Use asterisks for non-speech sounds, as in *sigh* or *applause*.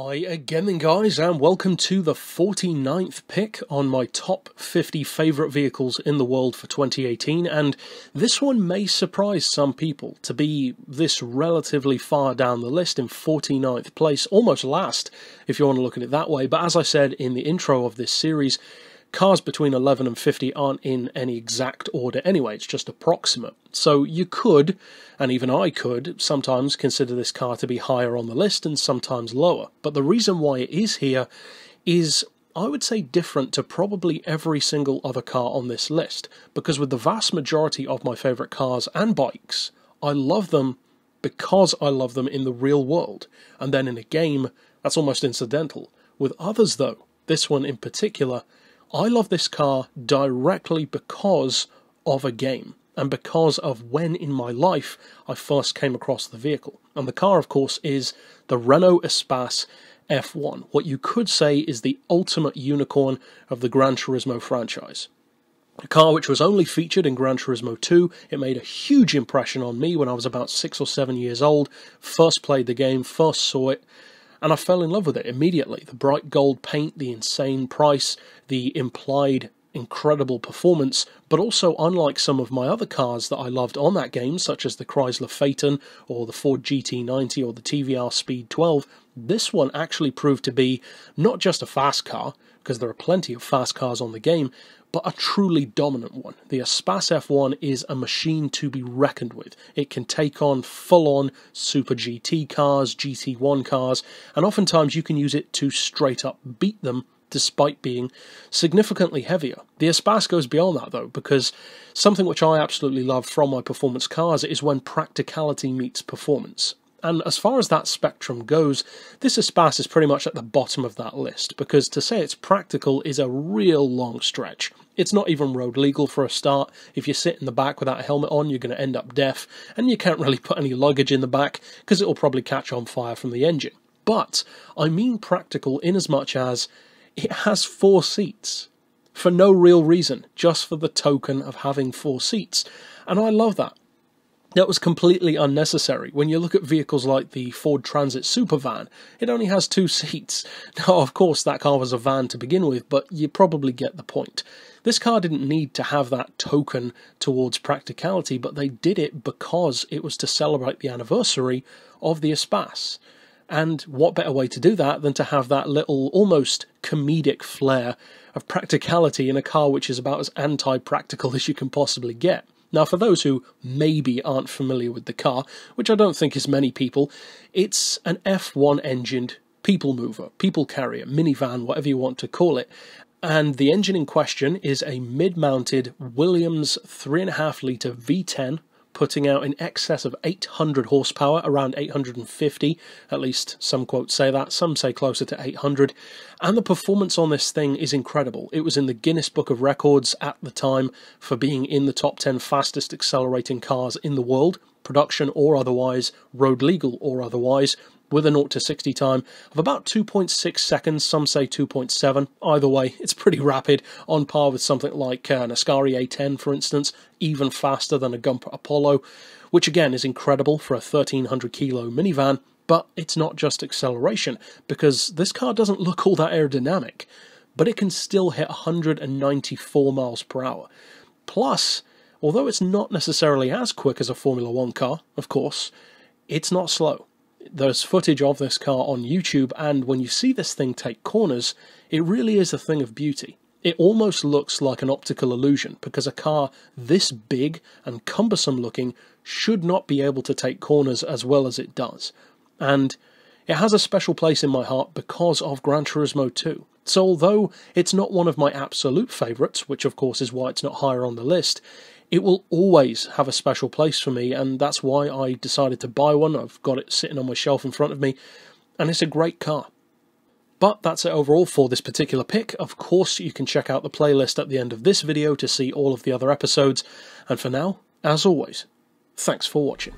Hi again then guys and welcome to the 49th pick on my top 50 favourite vehicles in the world for 2018 and this one may surprise some people to be this relatively far down the list in 49th place, almost last if you want to look at it that way, but as I said in the intro of this series, cars between 11 and 50 aren't in any exact order anyway, it's just approximate. So you could, and even I could, sometimes consider this car to be higher on the list and sometimes lower. But the reason why it is here is I would say different to probably every single other car on this list, because with the vast majority of my favourite cars and bikes, I love them because I love them in the real world, and then in a game, that's almost incidental. With others, though, this one in particular, I love this car directly because of a game and because of when in my life I first came across the vehicle. And the car, of course, is the Renault Espace F1, what you could say is the ultimate unicorn of the Gran Turismo franchise. A car which was only featured in Gran Turismo 2, it made a huge impression on me when I was about six or seven years old, first played the game, first saw it, and I fell in love with it immediately. The bright gold paint, the insane price, the implied incredible performance, but also unlike some of my other cars that I loved on that game, such as the Chrysler Phaeton or the Ford GT90 or the TVR Speed 12, this one actually proved to be not just a fast car, because there are plenty of fast cars on the game, but a truly dominant one. The Espace F1 is a machine to be reckoned with. It can take on full on Super GT cars, GT1 cars, and oftentimes you can use it to straight up beat them despite being significantly heavier. The Espace goes beyond that though, because something which I absolutely love from my performance cars is when practicality meets performance. And as far as that spectrum goes, this Espace is pretty much at the bottom of that list, because to say it's practical is a real long stretch. It's not even road legal for a start. If you sit in the back without a helmet on, you're going to end up deaf, and you can't really put any luggage in the back because it'll probably catch on fire from the engine. But I mean practical in as much as it has four seats for no real reason, just for the token of having four seats. And I love that. That was completely unnecessary. When you look at vehicles like the Ford Transit Supervan, it only has two seats. *laughs* Now, of course, that car was a van to begin with, but you probably get the point. This car didn't need to have that token towards practicality, but they did it because it was to celebrate the anniversary of the Espace. And what better way to do that than to have that little almost comedic flair of practicality in a car which is about as anti practical *laughs* as you can possibly get? Now, for those who maybe aren't familiar with the car, which I don't think is many people, it's an F1 engined people mover, people carrier, minivan, whatever you want to call it. And the engine in question is a mid mounted Williams 3.5 litre V10 putting out in excess of 800 horsepower, around 850, at least some quotes say that, some say closer to 800, and the performance on this thing is incredible. It was in the Guinness Book of Records at the time for being in the top 10 fastest accelerating cars in the world, production or otherwise, road legal or otherwise, with a 0 to 60 time of about 2.6 seconds, some say 2.7. Either way, it's pretty rapid, on par with something like uh, an Ascari A10, for instance, even faster than a Gumpert Apollo, which again is incredible for a 1300 kilo minivan. But it's not just acceleration, because this car doesn't look all that aerodynamic, but it can still hit 194 miles per hour. Plus, although it's not necessarily as quick as a Formula One car, of course, it's not slow there's footage of this car on YouTube, and when you see this thing take corners, it really is a thing of beauty. It almost looks like an optical illusion because a car this big and cumbersome looking should not be able to take corners as well as it does. And it has a special place in my heart because of Gran Turismo 2. So, although it's not one of my absolute favourites, which of course is why it's not higher on the list, it will always have a special place for me, and that's why I decided to buy one. I've got it sitting on my shelf in front of me, and it's a great car. But that's it overall for this particular pick. Of course, you can check out the playlist at the end of this video to see all of the other episodes. And for now, as always, thanks for watching.